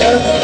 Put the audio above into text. you.